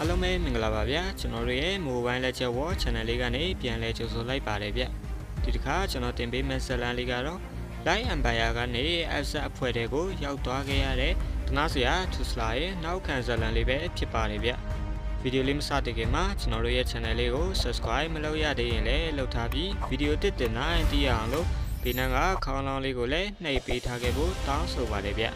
အားလုံးပဲမင်္ဂလာပါဗျာကျွန်တော်တို့ရဲ့ Mobile Legend War Channel လေးကနေပြန်လဲကြိုဆိုလိုက်ပါတယ်ဗျဒီတစ်ခါကျွန်တော်တင်ပေးမယ့်ဇာတ်လမ်းလေးကတော့ Light Empire ကနေ Asset အဖွဲ့တွေကိုရောက်သွားခဲ့ရတဲ့တနာစရာ Tusla ရဲ့နောက်ခံဇာတ်လမ်းလေးပဲဖြစ်ပါတယ်ဗျဗီဒီယိုလေးမစတင်ခင်မှာကျွန်တော်တို့ရဲ့ channel လေးကို subscribe မလုပ်ရသေးရင်လည်းလုပ်ထားပြီးဗီဒီယိုတစ်တင်နိုင်သိရအောင်လို့ဒီနံကခေါင်းလောင်းလေးကိုလည်းနှိပ်ပေးထားခဲ့ဖို့တောင်းဆိုပါတယ်ဗျ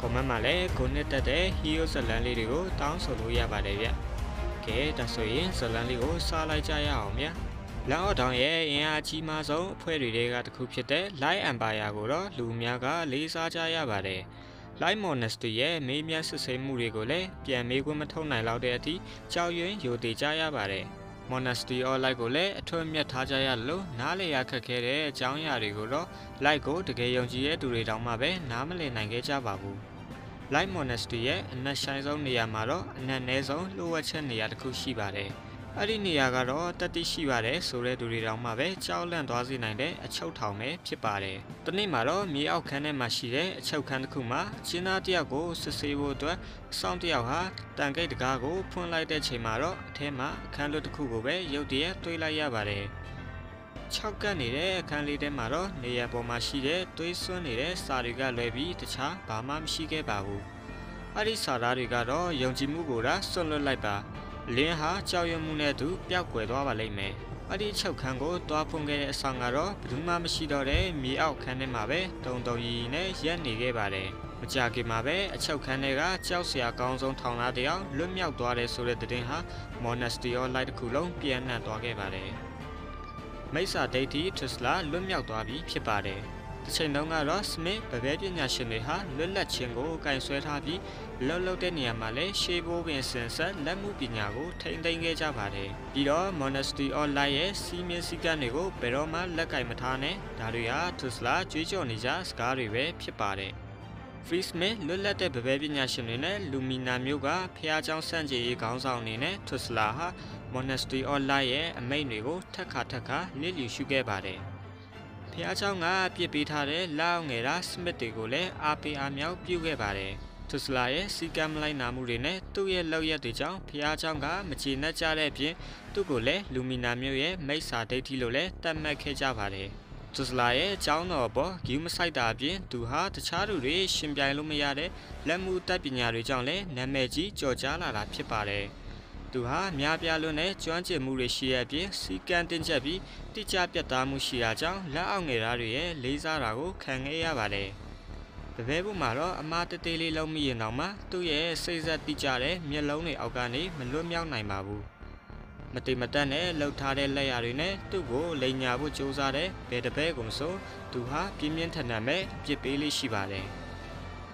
comment မှာလည်းကိုနှစ်တက်တဲ့ hero ဇလန်းလေးတွေကိုတောင်းဆိုလို့ရပါတယ်ဗျ။ကဲဒါဆိုရင်ဇလန်းလေးကိုစားလိုက်ကြရအောင်ဗျ။လောင်အော့တောင်ရဲ့အင်အားကြီးမားဆုံးအဖွဲ့တွေကတစ်ခုဖြစ်တဲ့ Light Empire ကိုတော့လူများကလေးစားကြရပါတယ်။ Light Monastery ရဲ့မေးမြန်းစစ်ဆေးမှုတွေကိုလည်းပြန်မေးခွန်းမထုတ်နိုင်လောက်တဲ့အထိကြောက်ရွံ့ယိုသေးကြရပါတယ်။ Monastery of Light ကိုလည်းအထွတ်အမြတ်ထားကြရလို့နားလည်ရခက်ခဲတဲ့အကြောင်းအရာတွေကိုတော့ Light ကိုတကယ်ယုံကြည်တဲ့သူတွေတောင်မှပဲနားမလည်နိုင်ခဲ့ကြပါဘူး။ Light Monastery ရဲ့အနက်ရှိုင်းဆုံးနေရာမှာတော့အနက်နည်းဆုံးလှုပ်ဝက်ချက်နေရာတစ်ခုရှိပါတယ်။အဲ့ဒီနေရာကတော့တတိရှိပါတယ်ဆိုတဲ့သူတွေတောင်မှပဲကြောက်လန့်သွားစေနိုင်တဲ့အချုပ်ထောင်ပဲဖြစ်ပါတယ်။တနေ့မှာတော့မြေအောက်ခန်းထဲမှာရှိတဲ့အချုပ်ခန်းတစ်ခုမှာချင်းသားတယောက်ကိုစစ်ဆေးဖို့အတွက်စောင့်တယောက်ဟာတန်ဂိတ်တကားကိုဖွင့်လိုက်တဲ့ချိန်မှာတော့အထဲမှာအခန်းလွတ်တစ်ခုကိုပဲရုတ်တရက်တွေးလိုက်ရပါတယ်။ ၆ကပ်နေတဲ့အခန်းလေးထဲမှာတော့နေရာပေါ်မှာရှိတဲ့သွေးစွန်းနေတဲ့စာတွေကလွယ်ပြီးတခြားဘာမှမရှိခဲ့ပါဘူး။အဲ့ဒီစာသားတွေကတော့ယုံကြည်မှုကိုသာဆွန့်လွတ်လိုက်ပါလင်းဟာကြောက်ရွံ့မှုနဲ့သူပျောက်ကွယ်သွားပါလိမ့်မယ်။အဲ့ဒီချုပ်ခန်းကိုတွားဖွင့်ခဲ့တဲ့အဆောင်ကတော့ဘယ်သူမှမရှိတော့တဲ့မြေအောက်ခန်းထဲမှာပဲတုံတုံရီရီနဲ့ရက်နေခဲ့ပါတယ်။မကြခင်မှာပဲအချုပ်ခန်းထဲကကြောက်စရာကောင်းဆုံးထောင်သားတယောက်လွတ်မြောက်သွားတယ်ဆိုတဲ့သတင်းဟာ Monastery of Light တစ်ခုလုံးပြန့်နှံ့သွားခဲ့ပါတယ်။ မိစ္ဆာဒိဋ္ဌိ Tesla လွတ်မြောက်သွားပြီဖြစ်ပါတယ်။တစ်ချိန်တုန်းကတော့ Smith ဗပဲပညာရှင်တွေဟာလွတ်လပ်ခြင်းကိုကင်ဆွဲထားပြီးလှုပ်လှုပ်တဲ့နေရာမှာလည်းရှေးဘိုးပင်စင်ဆက်လက်မှုပညာကိုထိန်းသိမ်းခဲ့ကြပါတယ်။ပြီးတော့ Monastery of Light ရဲ့စီမင်းစည်းကမ်းတွေကိုဘယ်တော့မှလက်ကင်မထားနဲ့ဒါတွေဟာ Tesla ကြွေးကြော်နေကြစကားတွေပဲဖြစ်ပါတယ်။ Free Smith လွတ်လပ်တဲ့ဗပဲပညာရှင်တွေနဲ့လူမီနာမျိုးကဖះเจ้าစန့်ကြေရေးခေါင်းဆောင်အနေနဲ့ Tesla ဟာ Monastery of Light ရဲ့အမိန့်တွေကိုထက်ခါထက်ခါလစ်လျူရှုခဲ့ပါတယ်။ဖះเจ้าကပြစ်ပေးထားတဲ့လောက်ငယ်တာစမစ်တွေကိုလည်းအားပေးအားမြောက်ပြုခဲ့ပါတယ်။သူစလာရဲ့စီကံမလိုက်နာမှုတွေနဲ့သူ့ရဲ့လောက်ရက်တွေကြောင့်ဖះเจ้าကမချေနှက်ကြတဲ့အပြင်သူ့ကိုလည်းလူမီနာမျိုးရဲ့မိစ္ဆာဒိဋ္ဌိလို့လည်းတတ်မှတ်ခဲ့ကြပါတယ်။သူစလာရဲ့အကြောင်းတော်ပေါ်ဂယူးမဆိုင်တာအပြင်သူဟာတခြားသူတွေရှင်ပြိုင်လို့မရတဲ့လက်မှုတပ်ပညာတွေကြောင့်လည်းနာမည်ကြီးကြော်ကြားလာတာဖြစ်ပါတယ်။ သူဟာများပြားလွန်းတဲ့ကျွမ်းကျင်မှုတွေရှိတဲ့အပြင်စီကံတင်ချက်ပြီးတိကျပြတ်သားမှုရှိတာကြောင့်လက်အောက်ငယ်သားတွေရဲ့လေးစားတာကိုခံခဲ့ရပါတယ်။တပည့်ဘူးမှာတော့အမားတသေးလေးလုံးမိရင်တော့မှသူ့ရဲ့စိတ်ဆက်တိကျတဲ့မျက်လုံးတွေအောက်ကနေမလွတ်မြောက်နိုင်ပါဘူး။မတိမတက်နဲ့လှုပ်ထားတဲ့လက်ရာတွေနဲ့သူ့ကိုလိန်ညာဖို့ကြိုးစားတဲ့ဘယ်တပည့်ကုန်ဆိုသူဟာပြင်းပြင်းထန်ထန်ပဲပြစ်ပေးလေးရှိပါတယ်။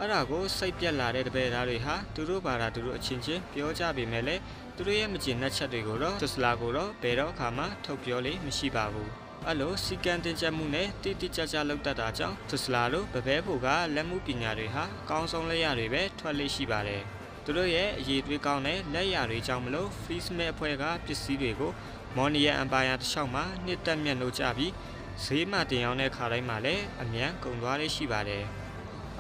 အဲ့ဒါကိုစိတ်ပြက်လာတဲ့တပည့်သားတွေဟာသူတို့ဘာသာသူတို့အချင်းချင်းပြောကြပေမဲ့လည်းသူတို့ရဲ့မကျင်တဲ့ချက်တွေကိုတော့တက်စလာကိုတော့ဘယ်တော့အခါမှထုတ်ပြောလေမရှိပါဘူးအဲ့လိုစီကံတင်ချက်မှုနဲ့တိတိကျကျလောက်တတ်တာကြောင့်တက်စလာတို့ဗပဲဖို့ကလက်မှုပညာတွေဟာအကောင်းဆုံးလက်ရတွေပဲထွက်လေရှိပါတယ်သူတို့ရဲ့အရေးသွေးကောင်းတဲ့လက်ရတွေကြောင့်မလို့ Free Smith အဖွဲ့ကပစ္စည်းတွေကို Monier Empire တစ်လျှောက်မှာနှစ်တက်မြတ်လို့ကြပြီးဈေးမှတင်ရောင်းတဲ့ခါတိုင်းမှာလည်းအမြန်ကုန်သွားလေးရှိပါတယ်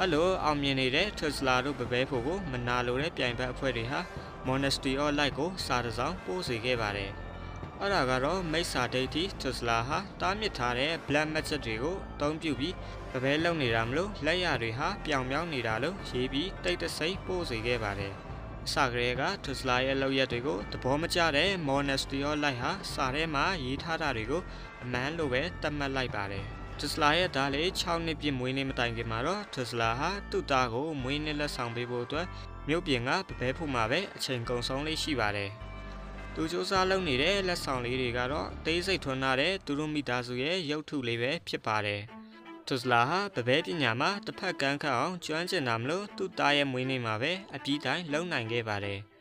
အဲ့လိုအောင်မြင်နေတဲ့ Tesla တို့ဗပဲဖို့ကိုမနာလိုတဲ့ပြိုင်ဘက်အဖွဲ့တွေဟာ Monastery of Light ကိုစာတစောင်းပို့စေခဲ့ပါတယ်။အဲ့ဒါကတော့မိစ္ဆာဒိဋ္ဌိ Tesla ဟာတားမြစ်ထားတဲ့ Black Magic တွေကိုအသုံးပြုပြီးဗပဲလုံနေတာမလို့လက်ရတွေဟာပြောင်ပြောင်းနေတာလို့ရေးပြီးတိတ်တဆိတ်ပို့စေခဲ့ပါတယ်။အစကတည်းက Tesla ရဲ့လောက်ရက်တွေကိုသဘောမကျတဲ့ Monastery of Light ဟာစာထဲမှာရေးထားတာတွေကိုအမှန်လို့ပဲသတ်မှတ်လိုက်ပါတယ်။ Tesla ရဲ့ဒါးလေး6နှစ်ပြည့်မွေးနေ့မတိုင်ခင်မှာတော့ Tesla ဟာသူ့သားကိုမွေးနေ့လက်ဆောင်ပေးဖို့အတွက်မြို့ပြင်ကပပဲဖို့မှာပဲအချိန်ကုန်ဆုံးလေးရှိပါတယ်။သူစူးစမ်းလုပ်နေတဲ့လက်ဆောင်လေးတွေကတော့တေးစိတ်ထွန်းလာတဲ့သူတို့မိသားစုရဲ့ရုပ်ထုလေးပဲဖြစ်ပါတယ်။ Tesla ဟာပပဲပညာမှာတစ်ဖက်ကန်းခတ်အောင်ကျွမ်းကျင်တာမလို့သူ့သားရဲ့မွေးနေ့မှာပဲအပြီးတိုင်းလုံနိုင်ခဲ့ပါတယ်။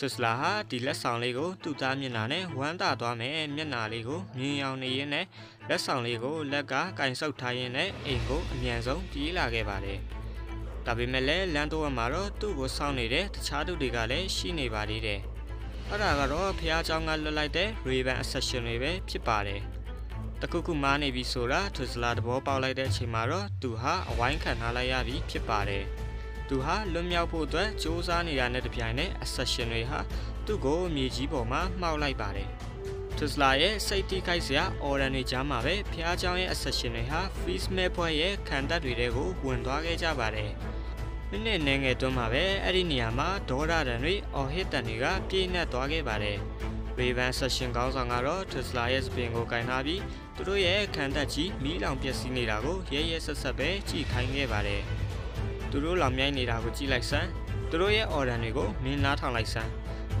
Tesla ဟာဒီလက်ဆောင်လေးကိုသူ့သားမျက်နှာနဲ့ဝမ်းသာသွားမယ်မျက်နှာလေးကိုမြင်အောင်နေရင်းနဲ့လက်ဆောင်လေးကိုလက်ကကင်ဆုပ်ထားရင်းနဲ့အိမ်ကိုအမြန်ဆုံးပြေးလာခဲ့ပါတယ်။ဒါပေမဲ့လည်းလမ်းတော့မှာတော့သူ့ကိုစောင့်နေတဲ့တခြားသူတွေကလည်းရှိနေပါသေးတယ်။အဲ့ဒါကတော့ဖះเจ้าကလွတ်လိုက်တဲ့ Ray-Ban Accession တွေပဲဖြစ်ပါတယ်။တခုခုမားနေပြီဆိုတာ Tesla သဘောပေါက်လိုက်တဲ့အချိန်မှာတော့သူဟာအဝိုင်းခံထားလိုက်ရပြီဖြစ်ပါတယ်။ သူဟာလွတ်မြောက်ဖို့အတွက်စူးစမ်းနေတာနဲ့တပြိုင်နက်အဆက်ရှင်တွေဟာသူ့ကိုမြေကြီးပေါ်မှာမှောက်လိုက်ပါတယ်။တက်စလာရဲ့စိတ်တိခိုက်စရာအော်ရန်တွေကြားမှာပဲဖျားချောင်းရဲ့အဆက်ရှင်တွေဟာဖီးစမဲဖွဲ့ရဲ့ခံတပ်တွေတဲကိုဝင်သွားခဲ့ကြပါတယ်။မိနစ်နဲ့ငယ်တွန်းမှာပဲအဲ့ဒီနေရာမှာဒေါရဒန်တွေအော်ဟစ်တန်တွေကပြည့်နှက်သွားခဲ့ပါတယ်။ Raven Session ကောင်းဆောင်ကတော့ Tesla ရဲ့စပင်ကိုကင်ထားပြီးသူတို့ရဲ့ခံတပ်ကြီးမီးလောင်ပျက်စီးနေတာကိုရဲရဲဆက်ဆက်ပဲကြည့်ခိုင်းခဲ့ပါတယ်။ သူတို့လောင်မြိုက်နေတာကိုကြည့်လိုက်စမ်းသူတို့ရဲ့အော်ဒန်တွေကိုမင်းနားထောင်လိုက်စမ်း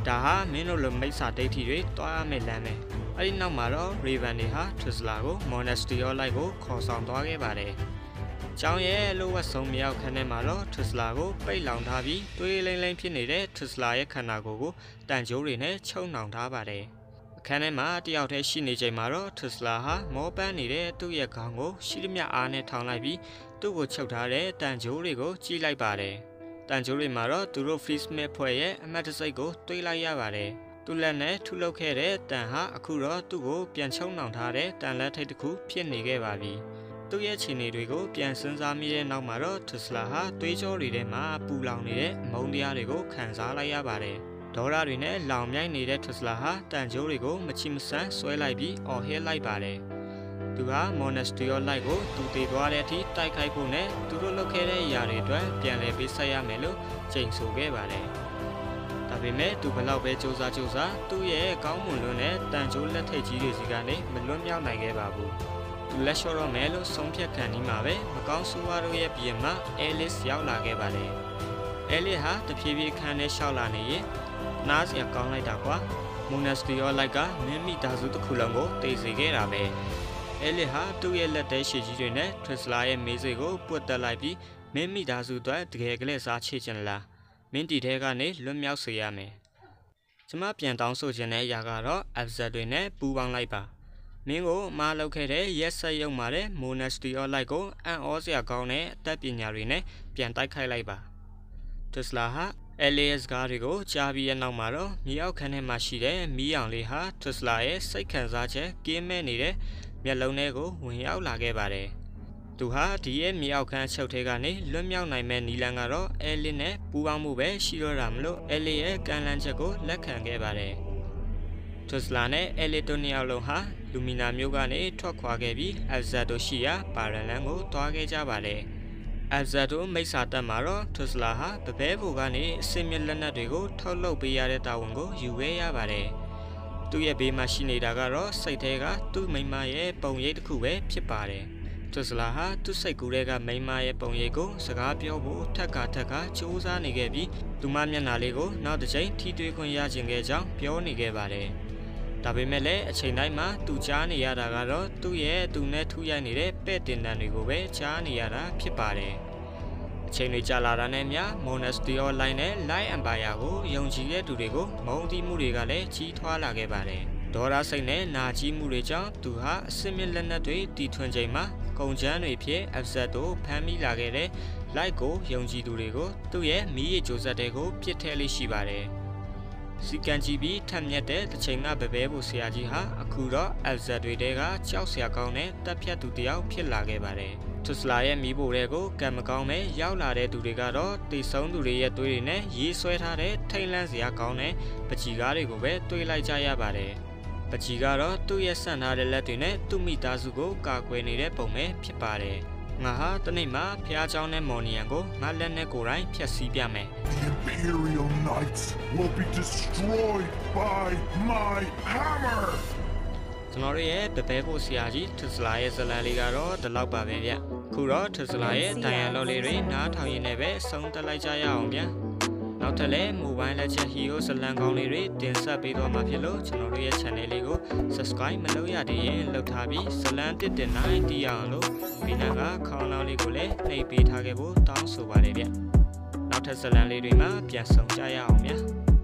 ဒါဟာမင်းတို့လိုမိတ်ဆာဒိတ်ထီတွေတွားရမယ့်လမ်းပဲအဲ့ဒီနောက်မှာတော့ Raven တွေဟာ Tesla ကို Monastery of Light ကိုခေါ်ဆောင်သွားခဲ့ပါတယ်။ကျောင်းရဲ့လိုဝက်ဆုံးမြောက်ခန်းထဲမှာတော့ Tesla ကိုပိတ်လောင်ထားပြီးတွေးလိမ့်လိမ့်ဖြစ်နေတဲ့ Tesla ရဲ့ခန္ဓာကိုယ်ကိုတန်ကြိုးတွေနဲ့ချုပ်နှောင်ထားပါတယ်။ အခန်းထဲမှာတယောက်တည်းရှိနေချိန်မှာတော့ Tesla ဟာမောပန်းနေတဲ့သူ့ရဲ့ခေါင်းကိုရှိသမျှအားနဲ့ထောင်လိုက်ပြီးသူ့ကိုချုပ်ထားတဲ့တန်ကြိုးတွေကိုကြည့်လိုက်ပါတယ်။တန်ချိုးတွေမှာတော့သူတို့ free smith ဖွဲ့ရဲ့အမတ်တစိတ်ကိုတွေးလိုက်ရပါတယ်သူလက်နဲ့ထုလုပ်ခဲ့တဲ့တန်ဟာအခုတော့သူ့ကိုပြန်ချုံနှောင်ထားတဲ့တန်လက်ထိတ်တစ်ခုဖြစ်နေခဲ့ပါပြီသူ့ရဲ့ခြေနေတွေကိုပြန်စဉ်းစားမိတဲ့နောက်မှာတော့ Tesla ဟာတွေးကြောတွေထဲမှာပူလောင်နေတဲ့အမုန်းတရားတွေကိုခံစားလိုက်ရပါတယ် ဒေါ်လာတွေနဲ့လောင်မြိုက်နေတဲ့ Tesla ဟာတန်ကြိုးတွေကိုမချိမဆန်းဆွဲလိုက်ပြီးအော်ဟစ်လိုက်ပါတယ်သူဟာ Monastery of Light ကိုသူတည်သွားတဲ့အထိတိုက်ခိုက်ဖို့နဲ့သူတို့လုပ်ခဲ့တဲ့အရာတွေအတွက်ပြန်လည်ပေးဆက်ရမယ်လို့ချိန်ဆခဲ့ပါတယ်။ဒါပေမဲ့သူဘလောက်ပဲစူးစမ်းစူးစမ်းသူ့ရဲ့ကောင်းမွန်လွန်းတဲ့တန်ကြိုးလက်ထိပ်ကြီးတွေစီကနေမလွတ်မြောက်နိုင်ခဲ့ပါဘူး။သူလက်လျှော့တော့မယ်လို့ဆုံးဖြတ်ခံပြီးမှပဲမကောင်းဆိုးဝါးတို့ရဲ့ပြင်မှာ Alice ရောက်လာခဲ့ပါတယ်။ Alice ဟာတဖြည်းဖြည်းခန်းထဲရှောက်လာနေရင် နားစရာကောင်းလိုက်တာကွာ။ Monastery of Light ကမင်းမိသားစုတစ်ခုလုံးကိုတည်စေခဲ့တာပဲ။အဲလစ်ဟာသူ့ရဲ့လက်သေးရှည်ကြီးတွေနဲ့ထရစ်စလာရဲ့မေးစိတ်ကိုပွတ်တက်လိုက်ပြီးမင်းမိသားစုအတွက်တကယ်ကလေးစားချေချင်လားမင်းတီထဲကနေလွတ်မြောက်စေရမယ်ကျမပြန်တောင်းဆိုခြင်းတဲ့အရာကတော့အဖဇက်တွေနဲ့ပူးပေါင်းလိုက်ပါမင်းကိုမားလောက်ခဲ့တဲ့ရက်ဆက်ရုံမာတဲ့ Monastery of Light ကိုအံ့ဩစရာကောင်းတဲ့အသက်ပညာတွေနဲ့ပြန်တိုက်ခိုက်လိုက်ပါ Tesla ဟာ Elias ကားတွေကိုကြားပြီးတဲ့နောက်မှာတော့မြေအောက်ခန်းထဲမှာရှိတဲ့မီးအောင်လေးဟာ Tesla ရဲ့စိတ်ခံစားချက်ကင်းမဲ့နေတဲ့မျက်လုံးထဲကိုဝင်ရောက်လာခဲ့ပါတယ်။သူဟာဒီရဲ့မြေအောက်ခန်းချုပ်ထဲကနေလွတ်မြောက်နိုင်မဲ့နီလန်ကတော့အဲလစ်နဲ့ပူးပေါင်းမှုပဲရှိတော့တာမလို့အဲလစ်ရဲ့ကမ်းလှမ်းချက်ကိုလက်ခံခဲ့ပါတယ်။တက်စလာနဲ့အဲလစ်တို့နှစ်ယောက်လုံးဟာလူမီနာမျိုးကနေထွက်ခွာခဲ့ပြီးအဇတ်တို့ရှိရာပါရလန်ကိုတွားခဲ့ကြပါတယ်။ အဇတ်တို့မိစ္ဆာတက်မှာတော့တက်စလာဟာပပဲဘူကနေအစင်မြလက်နက်တွေကိုထုတ်လုပ်ပေးရတဲ့တာဝန်ကိုယူခဲ့ရပါတယ်။သူ့ရဲ့ဘေးမှာရှိနေတာကတော့စိတ်ထဲကသူ့မိမရဲ့ပုံရိပ်တစ်ခုပဲဖြစ်ပါတယ်။တူစလာဟာသူ့စိတ်ကူးထဲကမိမရဲ့ပုံရိပ်ကိုစကားပြောဖို့ထက်ကထက်ကစူးစမ်းနေခဲ့ပြီးသူမမျက်နှာလေးကိုနောက်တစ်ချိန်ထိတွေ့ခွင့်ရခြင်းခဲ့ကြောင်းပြောနေခဲ့ပါတယ်။ ဒါပေမဲ့လည်းအချိန်တိုင်းမှာသူကြားနေရတာကတော့သူ့ရဲ့သူနဲ့ထူရိုက်နေတဲ့ပဲ့တင်တန်တွေကိုပဲကြားနေရတာဖြစ်ပါတယ်။ချိန်တွေကြာလာတာနဲ့မျှ Monastery of Light နဲ့ Light Empire ကိုယုံကြည်တဲ့သူတွေကိုမုန်းတီးမှုတွေကလည်းကြီးထွားလာခဲ့ပါတယ်။ဒေါ်လာစိတ်နဲ့နာကြီးမှုတွေကြောင့်သူဟာအစင်မြလက်နက်တွေတီထွင်ချိန်မှာကုန်ချမ်းတွေဖြစ် Absat တို့ဖမ်းမိလာခဲ့တဲ့ Light ကိုယုံကြည်သူတွေကိုသူ့ရဲ့မီးရကြိုစက်တွေကိုပြစ်ထည့်လေးရှိပါတယ်။ စီကန်ကြည့်ပြီးထက်မြက်တဲ့တစ်ချိန်ကဘဘဲဖို့ဆရာကြီးဟာအခုတော့ Absat တွေတဲကကြောက်စရာကောင်းတဲ့တပ်ဖြတ်သူတယောက်ဖြစ်လာခဲ့ပါတယ်။ထူစလာရဲ့မိဖို့တွေကိုကံမကောင်းပဲရောက်လာတဲ့သူတွေကတော့တိတ်ဆုံးသူတွေရဲ့သွေးတွေနဲ့ရေးဆွဲထားတဲ့ထိတ်လန့်စရာကောင်းတဲ့ပချီကားတွေကိုပဲတွေးလိုက်ကြရပါတယ်။ပချီကတော့သူ့ရဲ့ဆန့်ထားတဲ့လက်တွေနဲ့သူ့မိသားစုကိုကာကွယ်နေတဲ့ပုံပဲဖြစ်ပါတယ်။ ငါဟာတနေ့မှဖះเจ้าနဲ့မော်နီယန်ကိုငါလက်နဲ့ကိုယ်တိုင်ဖျက်ဆီးပြမယ်။ The Imperial Knights will be destroyed by my hammer. ကျွန်တော်တို့ရဲ့ပပဲဖို့ဆရာကြီးထစလာရဲ့ဇလန်လေးကတော့ဒီလောက်ပါပဲဗျခုတော့ထစလာရဲ့ဒိုင်ယန်လော့လေးတွေနားထောင်ရင်းနဲ့ပဲဆုံးသက်လိုက်ကြရအောင်ဗျ နောက်ထပ်လည်း mobile legend hero ဇလန်ကောင်းလေးတွေတင်ဆက်ပေးသွားမှာဖြစ်လို့ကျွန်တော်တို့ရဲ့ channel လေးကို subscribe မလုပ်ရသေးရင်လုပ်ထားပြီးဇလန်တစ်တင်နိုင်တီးအောင်လို့ဒီနာကခေါင်းလောင်းလေးကိုလည်းနှိပ်ပေးထားခဲ့ဖို့တောင်းဆိုပါတယ်ဗျနောက်ထပ်ဇလန်လေးတွေမှာပြန်ဆောင်ကြရအောင်ဗျာ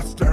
faster.